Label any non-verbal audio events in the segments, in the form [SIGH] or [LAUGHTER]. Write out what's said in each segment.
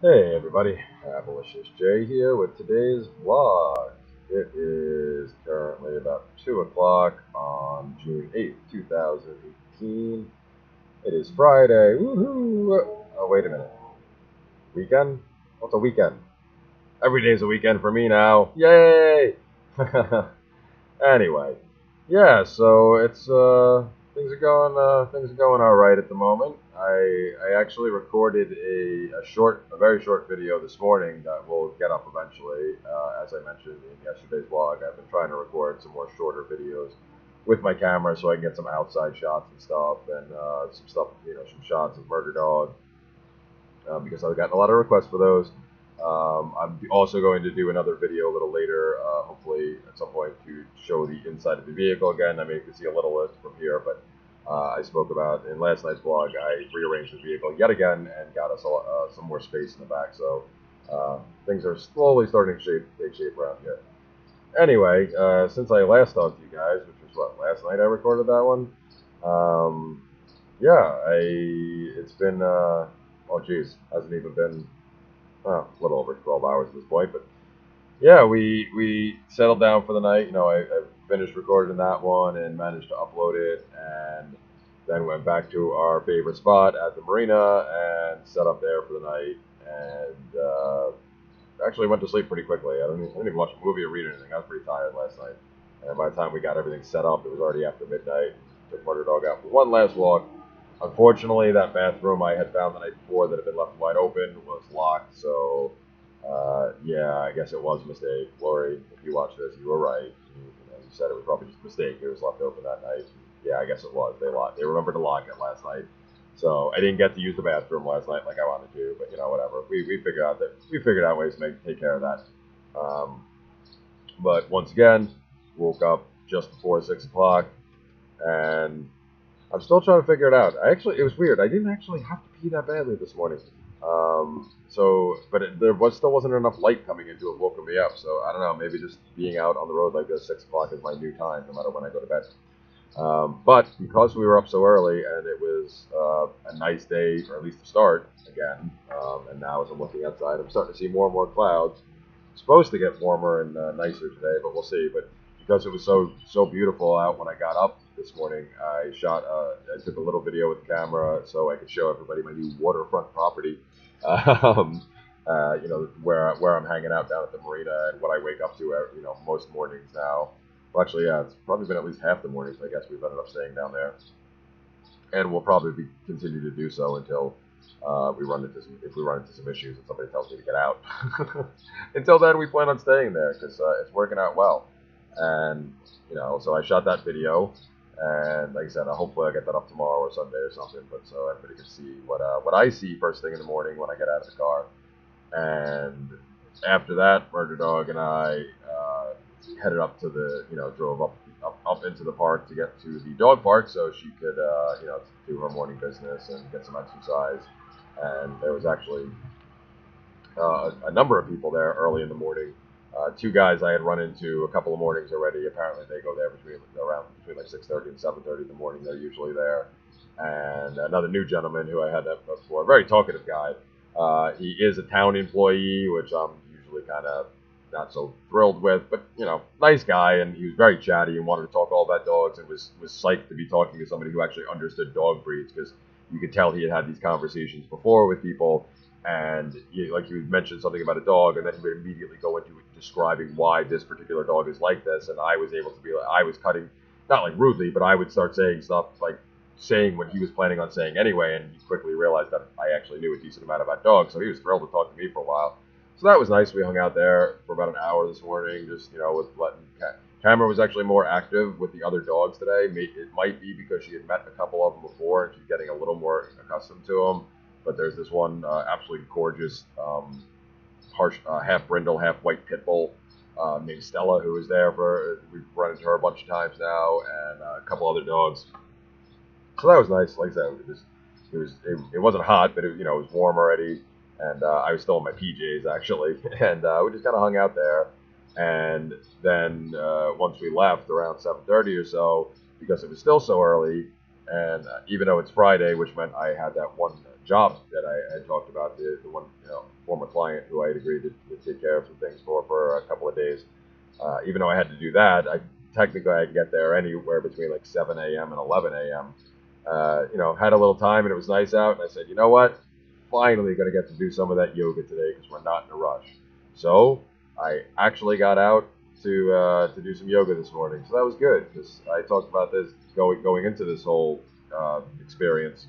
Hey everybody, Abolitionist Jay here with today's vlog. It is currently about 2 o'clock on June 8th, 2018. It is Friday, woohoo! Oh, wait a minute. Weekend? What's a weekend? Every day's a weekend for me now, yay! [LAUGHS] anyway, yeah, so it's, uh, things are going, uh, things are going alright at the moment. I, I actually recorded a, a short, a very short video this morning that will get up eventually. Uh, as I mentioned in yesterday's vlog, I've been trying to record some more shorter videos with my camera so I can get some outside shots and stuff, and uh, some stuff, you know, some shots of Murder Dog, um, because I've gotten a lot of requests for those. Um, I'm also going to do another video a little later, uh, hopefully at some point, to show the inside of the vehicle again. I mean, you can see a little list from here, but uh, I spoke about in last night's vlog, I rearranged the vehicle yet again and got us uh, some more space in the back. So uh, things are slowly starting to shape, take shape around here. Anyway, uh, since I last talked to you guys, which was what last night I recorded that one. Um, yeah, I it's been uh, oh geez, hasn't even been a little over 12 hours at this point, but yeah, we we settled down for the night. You know, I, I finished recording that one and managed to upload it, and then went back to our favorite spot at the marina and set up there for the night. And uh, actually went to sleep pretty quickly. I didn't, I didn't even watch a movie or read anything. I was pretty tired last night. And by the time we got everything set up, it was already after midnight. Took Murder Dog out for one last walk. Unfortunately, that bathroom I had found the night before that had been left wide open was locked, so uh, yeah, I guess it was a mistake. Lori, if you watch this, you were right. You, you, know, you said it was probably just a mistake. It was left open that night. Yeah, I guess it was. They locked. They remembered to lock it last night. So I didn't get to use the bathroom last night like I wanted to, but you know, whatever. We, we figured out that we figured out ways to make take care of that. Um, but once again, woke up just before six o'clock, and I'm still trying to figure it out. I actually, it was weird. I didn't actually have to pee that badly this morning. Um, so, but it, there was still wasn't enough light coming into it, woken me up. So I don't know. Maybe just being out on the road like this, six o'clock is my new time, no matter when I go to bed. Um, but because we were up so early and it was uh, a nice day, or at least to start again, um, and now as I'm looking outside, I'm starting to see more and more clouds. It's supposed to get warmer and uh, nicer today, but we'll see. But because it was so so beautiful out when I got up this morning, I shot. Uh, I took a little video with the camera so I could show everybody my new waterfront property. [LAUGHS] Um, uh, you know where where I'm hanging out down at the marina and what I wake up to. uh, You know most mornings now. Well, actually, yeah, it's probably been at least half the mornings. I guess we've ended up staying down there, and we'll probably be, continue to do so until uh, we run into some if we run into some issues and somebody tells me to get out. [LAUGHS] until then, we plan on staying there because uh, it's working out well. And you know, so I shot that video, and like I said, uh, hopefully I'll get that up tomorrow or Sunday or something. But so everybody can see what uh, what I see first thing in the morning when I get out of the car. And after that, Murder Dog and I headed up to the, you know, drove up, up up into the park to get to the dog park so she could, uh, you know, do her morning business and get some exercise. And there was actually uh, a number of people there early in the morning. Uh, two guys I had run into a couple of mornings already. Apparently, they go there between around between like 6:30 and 7:30 in the morning. They're usually there. And another new gentleman who I had met before, a very talkative guy. Uh, he is a town employee, which I'm usually kind of not so thrilled with, but you know, nice guy, and he was very chatty and wanted to talk all about dogs, and was was psyched to be talking to somebody who actually understood dog breeds because you could tell he had had these conversations before with people, and he, like he would mention something about a dog, and then he would immediately go into describing why this particular dog is like this, and I was able to be like, I was cutting, not like rudely, but I would start saying stuff like saying what he was planning on saying anyway, and he quickly realized that I actually knew a decent amount about dogs, so he was thrilled to talk to me for a while. So that was nice. We hung out there for about an hour this morning, just you know, with letting Cameron was actually more active with the other dogs today. It might be because she had met a couple of them before and she's getting a little more accustomed to them. But there's this one uh, absolutely gorgeous, um, harsh, uh, half brindle, half white pit bull uh, named Stella, who was there for. We've run into her a bunch of times now, and uh, a couple other dogs. So that was nice. Like I said, it was it was it, it wasn't hot, but it, you know it was warm already, and uh, I was still in my PJs actually, [LAUGHS] and uh, we just kind of hung out there. And then uh, once we left around 7:30 or so, because it was still so early, and uh, even though it's Friday, which meant I had that one job that I had talked about, the, the one you know, former client who I had agreed to, to take care of some things for for a couple of days. Uh, even though I had to do that, I technically I could get there anywhere between like 7 a.m. and 11 a.m. Uh, you know, had a little time and it was nice out, and I said, you know what? Finally, going to get to do some of that yoga today because we're not in a rush. So I actually got out to uh, to do some yoga this morning, so that was good because I talked about this going going into this whole uh, experience.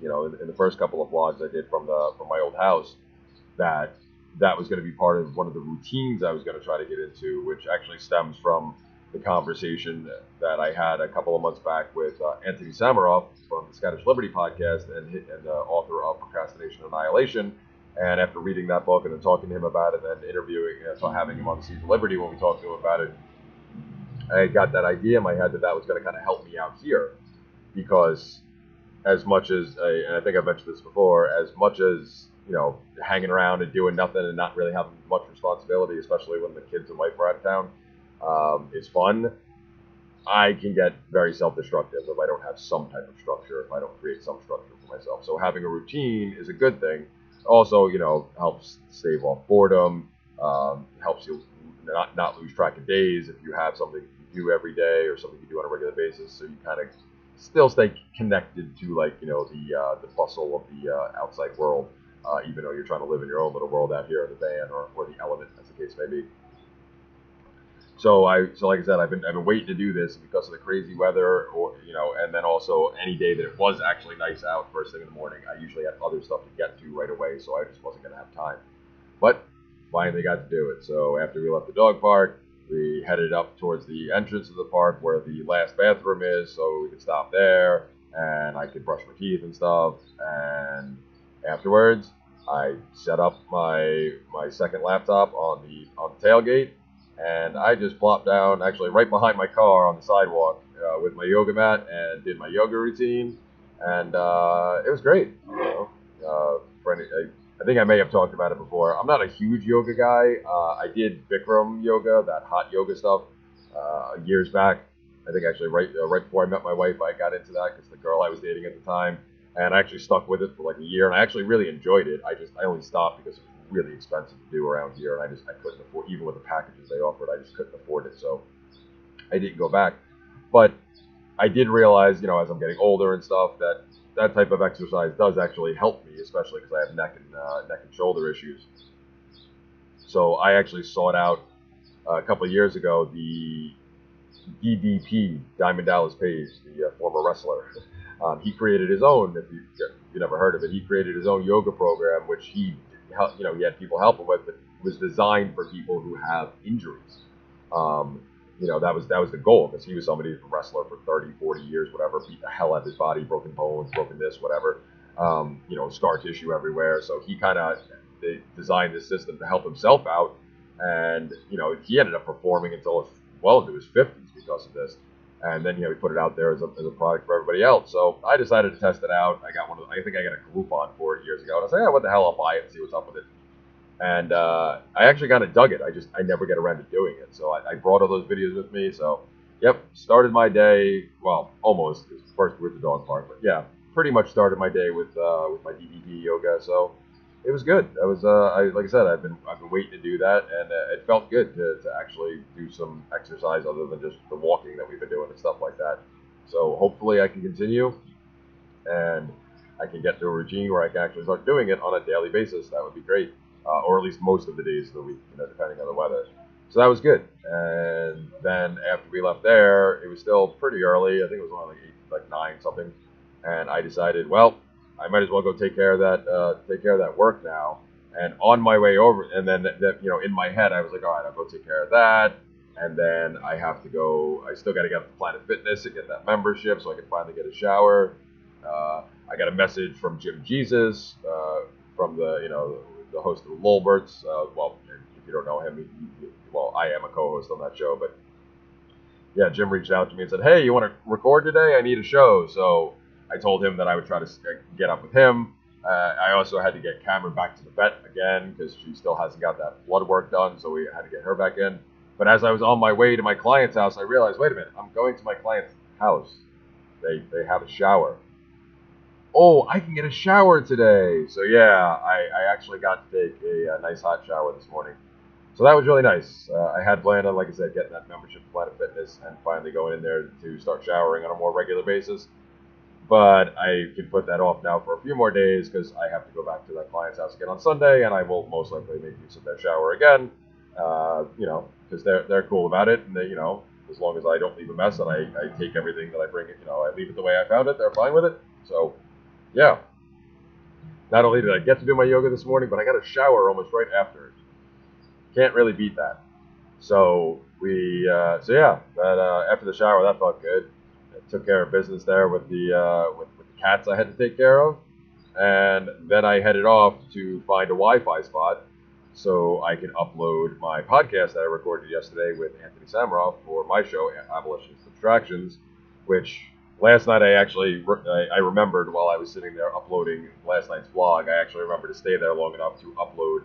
You know, in, in, the first couple of vlogs I did from the from my old house, that that was going to be part of one of the routines I was going to try to get into, which actually stems from the conversation that I had a couple of months back with uh, Anthony Samaroff from the Scottish Liberty podcast and, and the author of Procrastination Annihilation. And after reading that book and then talking to him about it and then interviewing, uh, so having him on the Seeds of Liberty when we talked to him about it, I got that idea in my head that that was going to kind of help me out here because as much as, I, and I think I've mentioned this before, as much as, you know, hanging around and doing nothing and not really having much responsibility, especially when the kids and wife are out of town, um, is fun. I can get very self-destructive if I don't have some type of structure, if I don't create some structure for myself. So having a routine is a good thing. Also, you know, helps stave off boredom, um, helps you not, not lose track of days if you have something you do every day or something you do on a regular basis. So you kind of still stay connected to like, you know, the, uh, the bustle of the uh, outside world, uh, even though you're trying to live in your own little world out here in the van or, or the element, as the case may be. So I, so like I said, I've been I've been waiting to do this because of the crazy weather, or you know, and then also any day that it was actually nice out first thing in the morning. I usually had other stuff to get to right away, so I just wasn't gonna have time. But finally got to do it. So after we left the dog park, we headed up towards the entrance of the park where the last bathroom is, so we could stop there and I could brush my teeth and stuff. And afterwards, I set up my my second laptop on the on the tailgate and I just plopped down, actually right behind my car on the sidewalk uh, with my yoga mat and did my yoga routine, and uh, it was great. You know, uh, any, I, I, think I may have talked about it before. I'm not a huge yoga guy. Uh, I did Bikram yoga, that hot yoga stuff, uh, years back. I think actually right uh, right before I met my wife, I got into that because the girl I was dating at the time, and I actually stuck with it for like a year, and I actually really enjoyed it. I just I only stopped because really expensive to do around here, and I just I couldn't afford even with the packages they offered, I just couldn't afford it. So I didn't go back. But I did realize, you know, as I'm getting older and stuff, that that type of exercise does actually help me, especially because I have neck and uh, neck and shoulder issues. So I actually sought out uh, a couple years ago the DDP, Diamond Dallas Page, the uh, former wrestler. [LAUGHS] Um, he created his own. If you, if you never heard of it, he created his own yoga program, which he help, you know, he had people help him with, but it was designed for people who have injuries. Um, you know, that was that was the goal because he was somebody who's a wrestler for 30, 40 years, whatever, beat the hell out of his body, broken bones, broken this, whatever. Um, you know, scar tissue everywhere. So he kind of designed this system to help himself out, and you know, he ended up performing until well into his 50s because of this and then you know we put it out there as a, as a product for everybody else. So I decided to test it out. I got one of the, I think I got a Groupon for it years ago, and I was like, yeah, what the hell, I'll buy it and see what's up with it. And uh, I actually kind of dug it. I just I never get around to doing it, so I, I, brought all those videos with me. So yep, started my day well almost first with the dog park, but yeah, pretty much started my day with uh, with my DDP yoga. So it was good. I was, uh, I, like I said, I've been, I've been waiting to do that, and uh, it felt good to, to actually do some exercise other than just the walking that we've been doing and stuff like that. So hopefully I can continue, and I can get to a routine where I can actually start doing it on a daily basis. That would be great, uh, or at least most of the days of the week, you know, depending on the weather. So that was good. And then after we left there, it was still pretty early. I think it was only like eight, like nine something, and I decided, well, I might as well go take care of that uh, take care of that work now. And on my way over, and then that, you know in my head I was like, all right, I'll go take care of that. And then I have to go. I still got to get up to Planet Fitness and get that membership so I can finally get a shower. Uh, I got a message from Jim Jesus uh, from the you know the host of the Lolberts. Uh, well, if you don't know him, he, he, well, I am a co-host on that show, but yeah, Jim reached out to me and said, "Hey, you want to record today? I need a show." So I told him that I would try to get up with him. Uh, I also had to get Cameron back to the vet again because she still hasn't got that blood work done, so we had to get her back in. But as I was on my way to my client's house, I realized, wait a minute, I'm going to my client's house. They they have a shower. oh, I can get a shower today. So yeah, I, I actually got to take a, a nice hot shower this morning. So that was really nice. Uh, I had planned on, like I said, getting that membership to Planet Fitness and finally going in there to start showering on a more regular basis. But I can put that off now for a few more days because I have to go back to that client's house again on Sunday, and I will most likely make use of their shower again. Uh, you know, because they're they're cool about it, and they, you know, as long as I don't leave a mess and I, I take everything that I bring you know, I leave it the way I found it, they're fine with it. So, yeah. Not only did I get to do my yoga this morning, but I got a shower almost right after it. Can't really beat that. So we, uh, so yeah, uh, after the shower, that felt good. Took care of business there with the uh, with, with the cats I had to take care of, and then I headed off to find a Wi-Fi spot so I can upload my podcast that I recorded yesterday with Anthony Samaroff for my show, Abolitionist Abstractions, which last night I actually I remembered while I was sitting there uploading last night's vlog. I actually remembered to stay there long enough to upload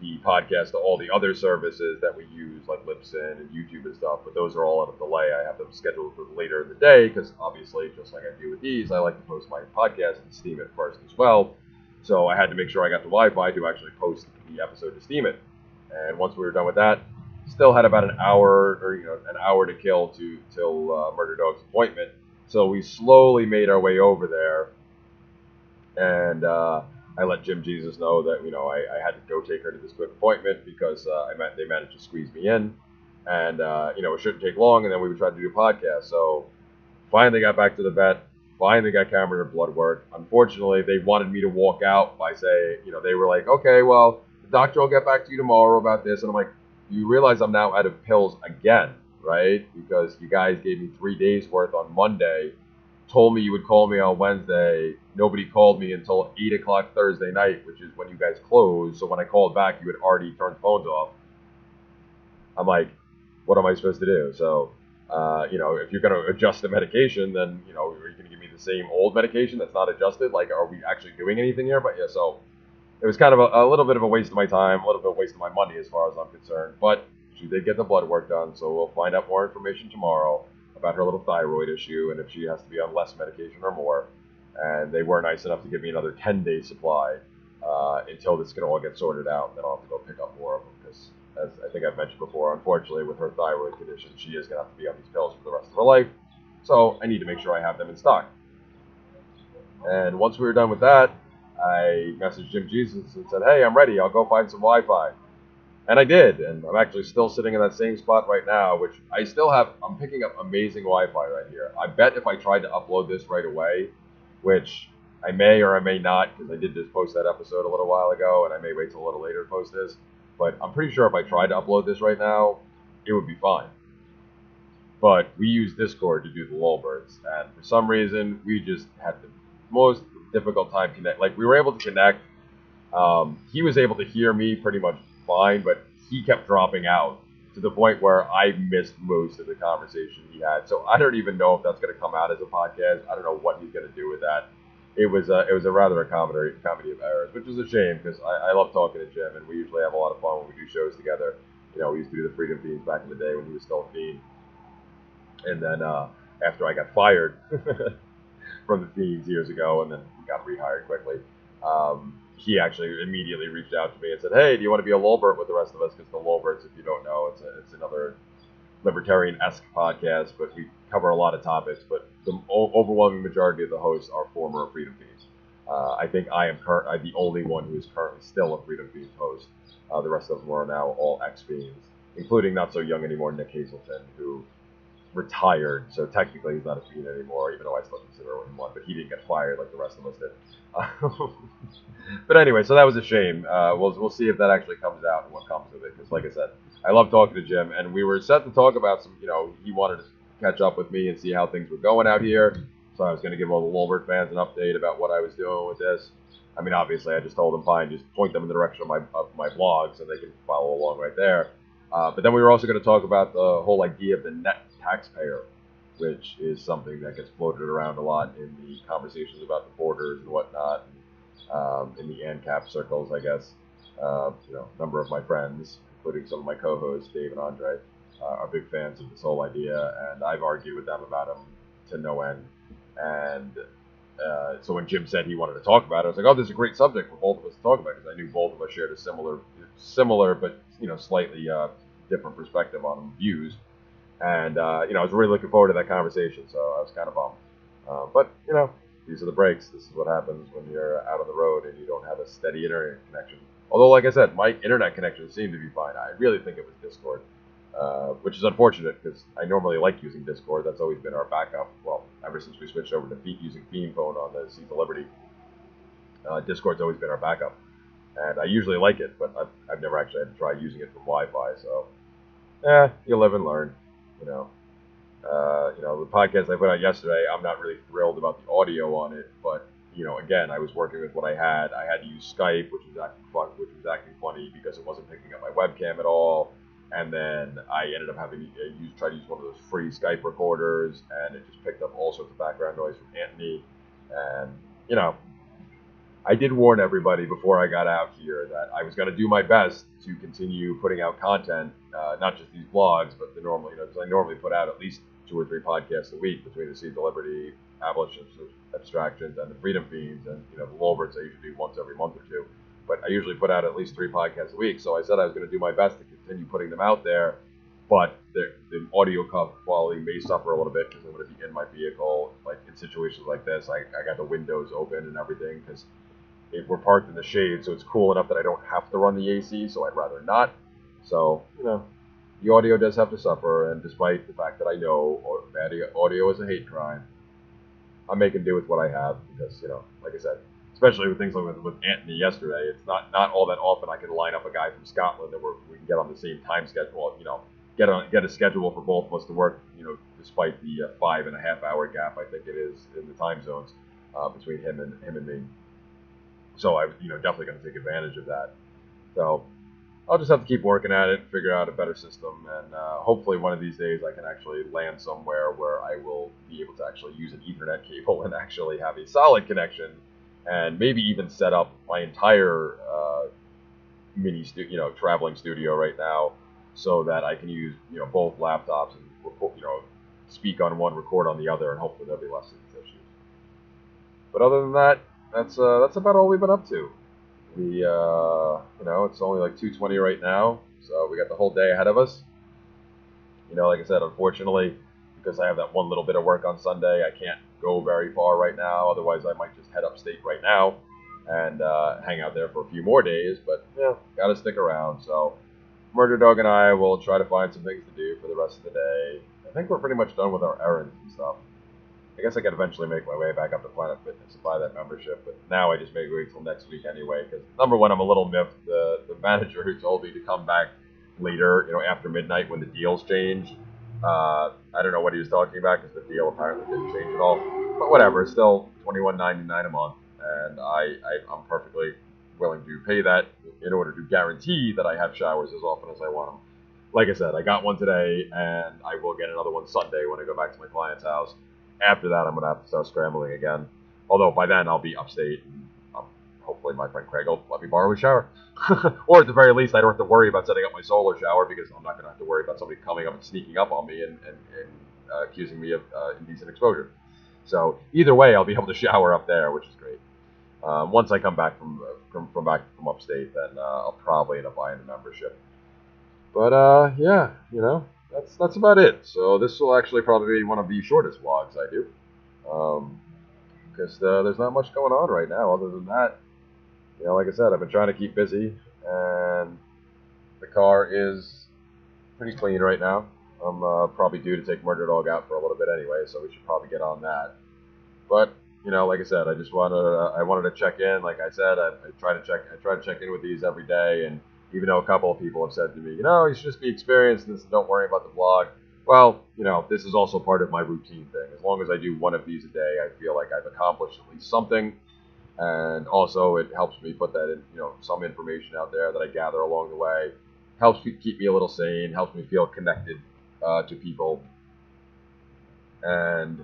the podcast to all the other services that we use, like Libsyn and YouTube and stuff. But those are all on a delay. I have them scheduled for later in the day because obviously, just like I do with these, I like to post my podcast and Steemit first as well. So I had to make sure I got the Wi-Fi to actually post the episode to Steemit. And once we were done with that, still had about an hour or you know an hour to kill to till uh, Murder Dog's appointment. So we slowly made our way over there, and uh, I let Jim Jesus know that you know I, I, had to go take her to this quick appointment because uh, I met, they managed to squeeze me in, and uh, you know it shouldn't take long, and then we would try to do a podcast. So finally got back to the vet. Finally got Cameron her blood work. Unfortunately, they wanted me to walk out by saying, you know, they were like, okay, well, the doctor will get back to you tomorrow about this. And I'm like, you realize I'm now out of pills again, right? Because you guys gave me three days worth on Monday, told me you would call me on Wednesday. Nobody called me until 8 o'clock Thursday night, which is when you guys closed. So when I called back, you had already turned phones off. I'm like, what am I supposed to do? So, uh, you know, if you're going to adjust the medication, then, you know, are you going to give me the same old medication that's not adjusted? Like, are we actually doing anything here? But yeah, so it was kind of a, a, little bit of a waste of my time, a little bit of a waste of my money as far as I'm concerned. But she did get the blood work done, so we'll find out more information tomorrow about her little thyroid issue and if she has to be on less medication or more. And they were nice enough to give me another 10 day supply uh, until this can all get sorted out. And then I'll have to go pick up more of them because, as I think I've mentioned before, unfortunately, with her thyroid condition, she is going to have to be on these pills for the rest of her life. So I need to make sure I have them in stock. And once we were done with that, I messaged Jim Jesus and said, "Hey, I'm ready. I'll go find some Wi-Fi." And I did, and I'm actually still sitting in that same spot right now, which I still have. I'm picking up amazing Wi-Fi right here. I bet if I tried to upload this right away, which I may or I may not, because I did just post that episode a little while ago, and I may wait till a little later to post this. But I'm pretty sure if I tried to upload this right now, it would be fine. But we use Discord to do the Lolberts, and for some reason, we just had the most difficult time connect. Like we were able to connect. Um, he was able to hear me pretty much fine, but he kept dropping out to the point where I missed most of the conversation he had. So I don't even know if that's going to come out as a podcast. I don't know what he's going to do with that. It was a, it was a rather a comedy comedy of errors, which is a shame because I, I love talking to Jim and we usually have a lot of fun when we do shows together. You know, we used to do the Freedom Fiends back in the day when he was still a fiend, and then uh, after I got fired [LAUGHS] from the Fiends years ago, and then got rehired quickly. Um, he actually immediately reached out to me and said, "Hey, do you want to be a Lolbert with the rest of us?" Because the Lolberts, if you don't know, it's a, it's another libertarian-esque podcast, but we cover a lot of topics. But the overwhelming majority of the hosts are former Freedom Fiends. Uh, I think I am I'm the only one who is currently still a Freedom Fiends host. Uh, the rest of them are now all ex-Fiends, including not so young anymore Nick Hazelton, who retired, so technically he's not a fiend anymore, even though I still consider him one. But he didn't get fired like the rest of us did. [LAUGHS] but anyway, so that was a shame. Uh, we'll we'll see if that actually comes out and what comes of it. Because like I said, I love talking to Jim, and we were set to talk about some. You know, he wanted to catch up with me and see how things were going out here. So I was going to give all the Lolbert fans an update about what I was doing with this. I mean, obviously, I just told them fine, just point them in the direction of my of my blog so they can follow along right there. Uh, but then we were also going to talk about the whole idea of the net taxpayer, which is something that gets floated around a lot in the conversations about the borders and whatnot, and, um, in the ANCAP circles, I guess. Uh, you know, a number of my friends, including some of my co-hosts, Dave and Andre, uh, are big fans of this whole idea, and I've argued with them about them to no end. And uh, so when Jim said he wanted to talk about it, I was like, oh, this is a great subject for both of us to talk about because I knew both of us shared a similar, similar but you know slightly uh, different perspective on views, and uh, you know I was really looking forward to that conversation. So I was kind of bummed, uh, but you know these are the breaks. This is what happens when you're out on the road and you don't have a steady internet connection. Although, like I said, my internet connection seemed to be fine. I really think it was Discord. Uh, which is unfortunate because I normally like using Discord. That's always been our backup. Well, ever since we switched over to feet using Fiend Phone on the Seeds of Liberty, uh, Discord's always been our backup, and I usually like it, but I've, I've never actually had to try using it from Wi-Fi. So, eh, you live and learn. You know, uh, you know the podcast I put out yesterday. I'm not really thrilled about the audio on it, but you know, again, I was working with what I had. I had to use Skype, which was acting fun, which was acting funny because it wasn't picking up my webcam at all and then I ended up having to use try to use one of those free Skype recorders, and it just picked up all sorts of background noise from Anthony. And you know, I did warn everybody before I got out here that I was going to do my best to continue putting out content, uh, not just these blogs, but the normal, you know, because I normally put out at least two or three podcasts a week between the Seed of Liberty, Abolitionist Abstractions, and the Freedom Fiends, and you know, the Lolberts I usually do once every month or two but I usually put out at least three podcasts a week. So I said I was going to do my best to continue putting them out there, but the, the audio quality may suffer a little bit because I'm going to be in my vehicle. Like in situations like this, I, I got the windows open and everything because we're parked in the shade, so it's cool enough that I don't have to run the AC. So I'd rather not. So you know, the audio does have to suffer, and despite the fact that I know audio is a hate crime, I'm making do with what I have because you know, like I said, especially with things like with, with Anthony yesterday. It's not not all that often I can line up a guy from Scotland that we can get on the same time schedule. You know, get on get a schedule for both of us to work. You know, despite the uh, five and a half hour gap I think it is in the time zones uh, between him and him and me. So I, you know, definitely going to take advantage of that. So I'll just have to keep working at it, figure out a better system, and uh, hopefully one of these days I can actually land somewhere where I will be able to actually use an Ethernet cable [LAUGHS] and actually have a solid connection and maybe even set up my entire uh, mini, stu- you know, traveling studio right now, so that I can use you know both laptops and you know speak on one, record on the other, and hopefully there'll be less of these issues. But other than that, that's uh, that's about all we've been up to. We uh, you know it's only like 2:20 right now, so we got the whole day ahead of us. You know, like I said, unfortunately, because I have that one little bit of work on Sunday, I can't go very far right now. Otherwise, I might just head upstate right now and uh, hang out there for a few more days. But yeah, got to stick around. So Murder Dog and I will try to find some things to do for the rest of the day. I think we're pretty much done with our errands and stuff. I guess I could eventually make my way back up to Planet Fitness and buy that membership, but now I just may wait till next week anyway. Because number one, I'm a little miffed. The the manager who told me to come back later, you know, after midnight when the deals change, uh, I don't know what he was talking about because the deal apparently didn't change at all. But whatever, it's still twenty one ninety nine a month, and I, I I'm perfectly willing to pay that in order to guarantee that I have showers as often as I want them. Like I said, I got one today, and I will get another one Sunday when I go back to my client's house. After that, I'm gonna have to start scrambling again. Although by then I'll be upstate, and um, hopefully my friend Craig will let me borrow his shower. [LAUGHS] or at the very least, I don't have to worry about setting up my solar shower because I'm not going to have to worry about somebody coming up and sneaking up on me and, and, and uh, accusing me of uh, indecent exposure. So either way, I'll be able to [LAUGHS] shower up there, which is great. Um, once I come back from, from, from back from upstate, then uh, I'll probably end up buying a membership. But uh, yeah, you know, that's that's about it. So this will actually probably be one of the shortest vlogs I do, because um, uh, there's not much going on right now. Other than that, you know, like I said, I've been trying to keep busy, and the car is pretty clean right now. I'm uh, probably due to take Murder Dog out for a little bit anyway, so we should probably get on that. But you know, like I said, I just wanted uh, I wanted to check in. Like I said, I, I try to check I try to check in with these every day, and even though a couple of people have said to me, you know, you should just be experienced and don't worry about the blog. Well, you know, this is also part of my routine thing. As long as I do one of these a day, I feel like I've accomplished at least something and also it helps me put that in, you know, some information out there that I gather along the way. Helps me keep me a little sane. Helps me feel connected uh, to people, and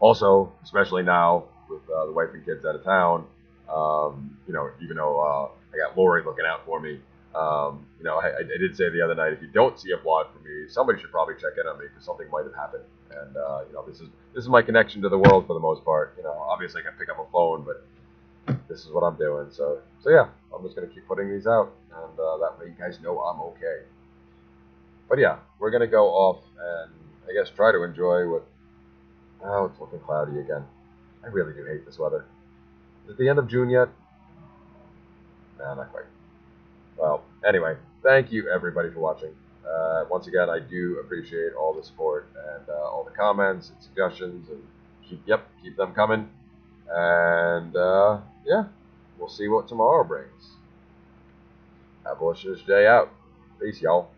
also, especially now with uh, the wife and kids out of town, um, you know, even though uh, I got Lori looking out for me, um, you know, I, I, did say the other night, if you don't see a vlog from me, somebody should probably check in on me because something might have happened. And uh, you know, this is this is my connection to the world for the most part. You know, obviously I can pick up a phone, but this is what I'm doing. So so yeah, I'm just gonna keep putting these out, and uh, that way you guys know I'm okay. But yeah, we're gonna go off and I guess try to enjoy what. Oh, it's looking cloudy again. I really do hate this weather. Is it the end of June yet? No, not quite. Well, anyway, thank you everybody for watching. Uh, once again, I do appreciate all the support and uh, all the comments and suggestions, and keep yep, keep them coming. And uh, yeah, we'll see what tomorrow brings. Have a Abolitionist Day out. Peace, y'all.